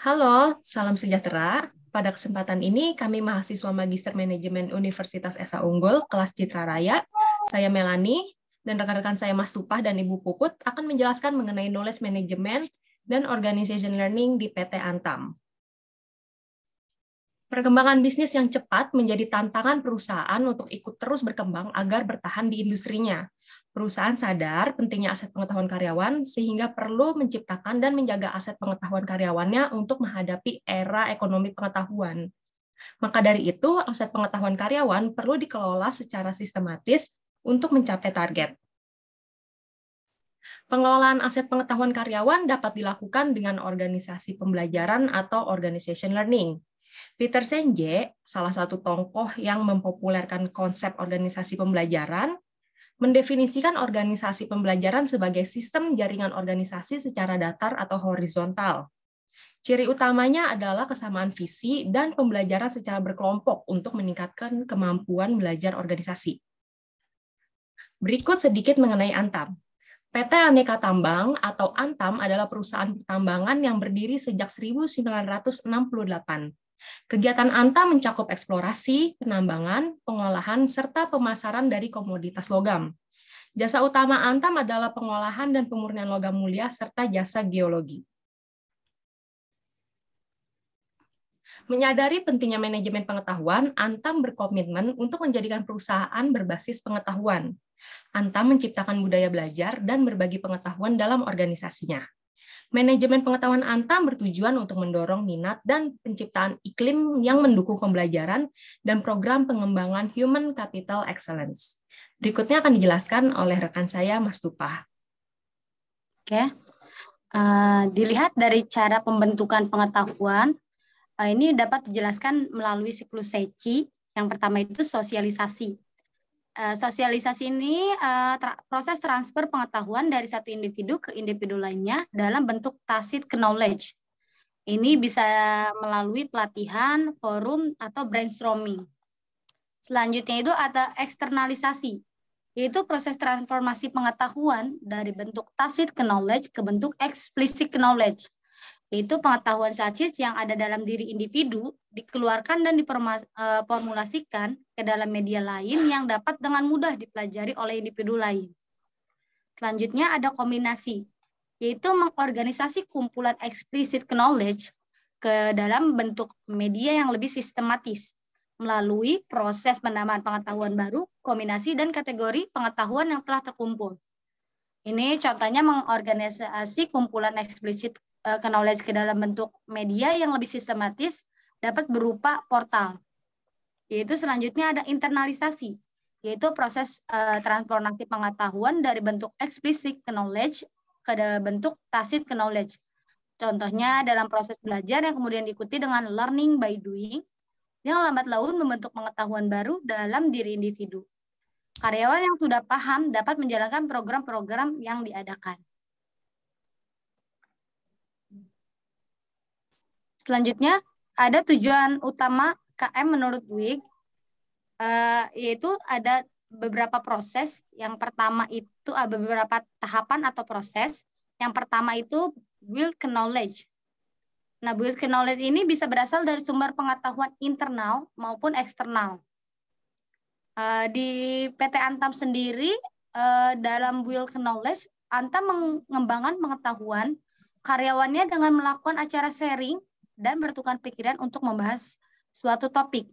Halo, salam sejahtera. Pada kesempatan ini, kami mahasiswa Magister Manajemen Universitas Esa Unggul, kelas Citra Raya. Saya Melani, dan rekan-rekan saya Mas Tupah dan Ibu Puput akan menjelaskan mengenai knowledge management dan organization learning di PT Antam. Perkembangan bisnis yang cepat menjadi tantangan perusahaan untuk ikut terus berkembang agar bertahan di industrinya perusahaan sadar pentingnya aset pengetahuan karyawan sehingga perlu menciptakan dan menjaga aset pengetahuan karyawannya untuk menghadapi era ekonomi pengetahuan. Maka dari itu, aset pengetahuan karyawan perlu dikelola secara sistematis untuk mencapai target. Pengelolaan aset pengetahuan karyawan dapat dilakukan dengan organisasi pembelajaran atau organization learning. Peter Senge, salah satu tokoh yang mempopulerkan konsep organisasi pembelajaran, mendefinisikan organisasi pembelajaran sebagai sistem jaringan organisasi secara datar atau horizontal. Ciri utamanya adalah kesamaan visi dan pembelajaran secara berkelompok untuk meningkatkan kemampuan belajar organisasi. Berikut sedikit mengenai Antam. PT Aneka Tambang atau Antam adalah perusahaan pertambangan yang berdiri sejak 1968. Kegiatan ANTA mencakup eksplorasi, penambangan, pengolahan, serta pemasaran dari komoditas logam. Jasa utama Antam adalah pengolahan dan pemurnian logam mulia serta jasa geologi. Menyadari pentingnya manajemen pengetahuan, Antam berkomitmen untuk menjadikan perusahaan berbasis pengetahuan. Antam menciptakan budaya belajar dan berbagi pengetahuan dalam organisasinya. Manajemen pengetahuan Antam bertujuan untuk mendorong minat dan penciptaan iklim yang mendukung pembelajaran dan program pengembangan Human Capital Excellence. Berikutnya akan dijelaskan oleh rekan saya, Mas Tupah. Oke, uh, dilihat dari cara pembentukan pengetahuan, uh, ini dapat dijelaskan melalui siklus SECI. Yang pertama itu sosialisasi. Eh, sosialisasi ini uh, tra proses transfer pengetahuan dari satu individu ke individu lainnya dalam bentuk tacit knowledge. Ini bisa melalui pelatihan, forum, atau brainstorming. Selanjutnya itu ada eksternalisasi, yaitu proses transformasi pengetahuan dari bentuk tacit knowledge ke bentuk explicit knowledge yaitu pengetahuan sacis yang ada dalam diri individu dikeluarkan dan diformulasikan e, ke dalam media lain yang dapat dengan mudah dipelajari oleh individu lain. Selanjutnya ada kombinasi, yaitu mengorganisasi kumpulan explicit knowledge ke dalam bentuk media yang lebih sistematis melalui proses penambahan pengetahuan baru, kombinasi, dan kategori pengetahuan yang telah terkumpul. Ini contohnya mengorganisasi kumpulan eksplisit uh, knowledge ke dalam bentuk media yang lebih sistematis dapat berupa portal. Yaitu selanjutnya ada internalisasi, yaitu proses uh, transformasi pengetahuan dari bentuk explicit knowledge ke bentuk tacit knowledge. Contohnya dalam proses belajar yang kemudian diikuti dengan learning by doing, yang lambat laun membentuk pengetahuan baru dalam diri individu. Karyawan yang sudah paham dapat menjalankan program-program yang diadakan. Selanjutnya, ada tujuan utama KM menurut WIG, uh, yaitu ada beberapa proses. Yang pertama itu ada beberapa tahapan atau proses. Yang pertama itu build knowledge. Nah, build knowledge ini bisa berasal dari sumber pengetahuan internal maupun eksternal. Uh, di PT Antam sendiri, dalam build knowledge, Antam mengembangkan pengetahuan karyawannya dengan melakukan acara sharing dan bertukar pikiran untuk membahas suatu topik.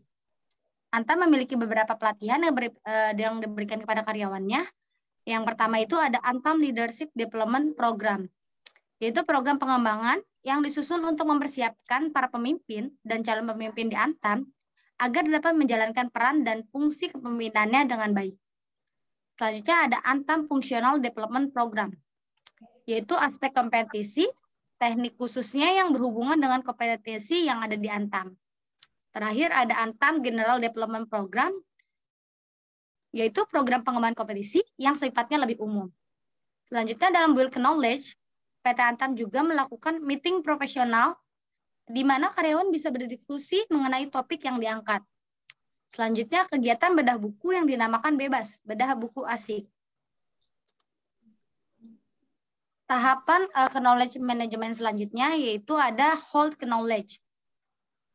Anta memiliki beberapa pelatihan yang, beri, uh, yang diberikan kepada karyawannya. Yang pertama itu ada Antam Leadership Development Program, yaitu program pengembangan yang disusun untuk mempersiapkan para pemimpin dan calon pemimpin di Antam agar dapat menjalankan peran dan fungsi kepemimpinannya dengan baik. Selanjutnya ada Antam Functional Development Program, yaitu aspek kompetisi teknik khususnya yang berhubungan dengan kompetensi yang ada di Antam. Terakhir ada Antam General Development Program, yaitu program pengembangan kompetisi yang sifatnya lebih umum. Selanjutnya dalam Build Knowledge, PT Antam juga melakukan meeting profesional di mana karyawan bisa berdiskusi mengenai topik yang diangkat. Selanjutnya kegiatan bedah buku yang dinamakan bebas, bedah buku asik. Tahapan uh, knowledge management selanjutnya yaitu ada hold knowledge.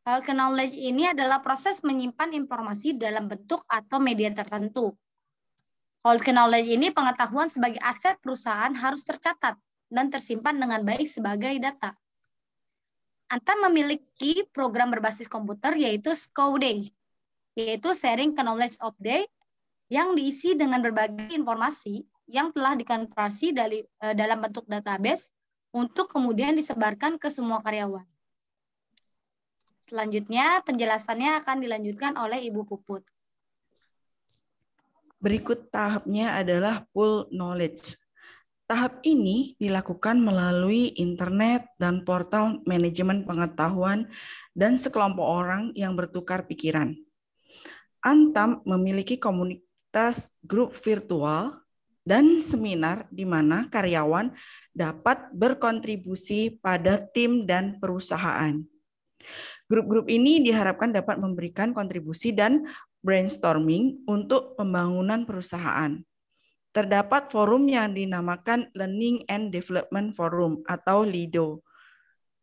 Hold knowledge ini adalah proses menyimpan informasi dalam bentuk atau media tertentu. Hold knowledge ini pengetahuan sebagai aset perusahaan harus tercatat dan tersimpan dengan baik sebagai data. Anta memiliki program berbasis komputer yaitu Scode, yaitu Sharing Knowledge Day yang diisi dengan berbagai informasi yang telah dikonversi dari eh, dalam bentuk database untuk kemudian disebarkan ke semua karyawan. Selanjutnya penjelasannya akan dilanjutkan oleh Ibu Puput. Berikut tahapnya adalah pool knowledge. Tahap ini dilakukan melalui internet dan portal manajemen pengetahuan dan sekelompok orang yang bertukar pikiran. Antam memiliki komunitas grup virtual dan seminar di mana karyawan dapat berkontribusi pada tim dan perusahaan. Grup-grup ini diharapkan dapat memberikan kontribusi dan brainstorming untuk pembangunan perusahaan. Terdapat forum yang dinamakan Learning and Development Forum atau LIDO.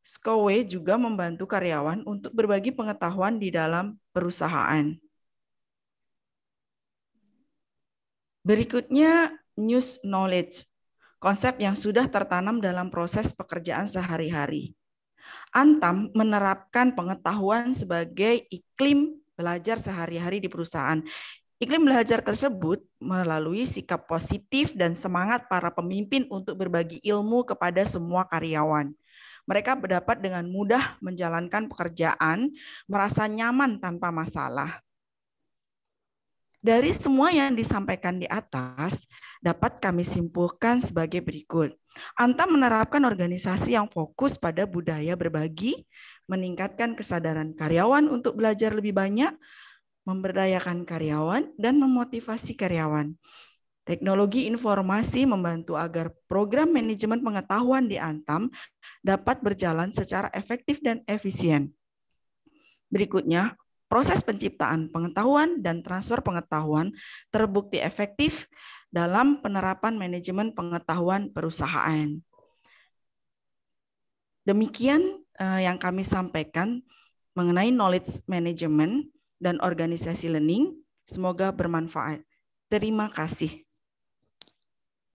SCOWE juga membantu karyawan untuk berbagi pengetahuan di dalam perusahaan. Berikutnya, news knowledge, konsep yang sudah tertanam dalam proses pekerjaan sehari-hari. Antam menerapkan pengetahuan sebagai iklim belajar sehari-hari di perusahaan. Iklim belajar tersebut melalui sikap positif dan semangat para pemimpin untuk berbagi ilmu kepada semua karyawan. Mereka dapat dengan mudah menjalankan pekerjaan, merasa nyaman tanpa masalah. Dari semua yang disampaikan di atas, dapat kami simpulkan sebagai berikut. Antam menerapkan organisasi yang fokus pada budaya berbagi, meningkatkan kesadaran karyawan untuk belajar lebih banyak, memberdayakan karyawan, dan memotivasi karyawan. Teknologi informasi membantu agar program manajemen pengetahuan di Antam dapat berjalan secara efektif dan efisien. Berikutnya, proses penciptaan pengetahuan dan transfer pengetahuan terbukti efektif dalam penerapan manajemen pengetahuan perusahaan. Demikian uh, yang kami sampaikan mengenai knowledge management dan organisasi learning. Semoga bermanfaat. Terima kasih.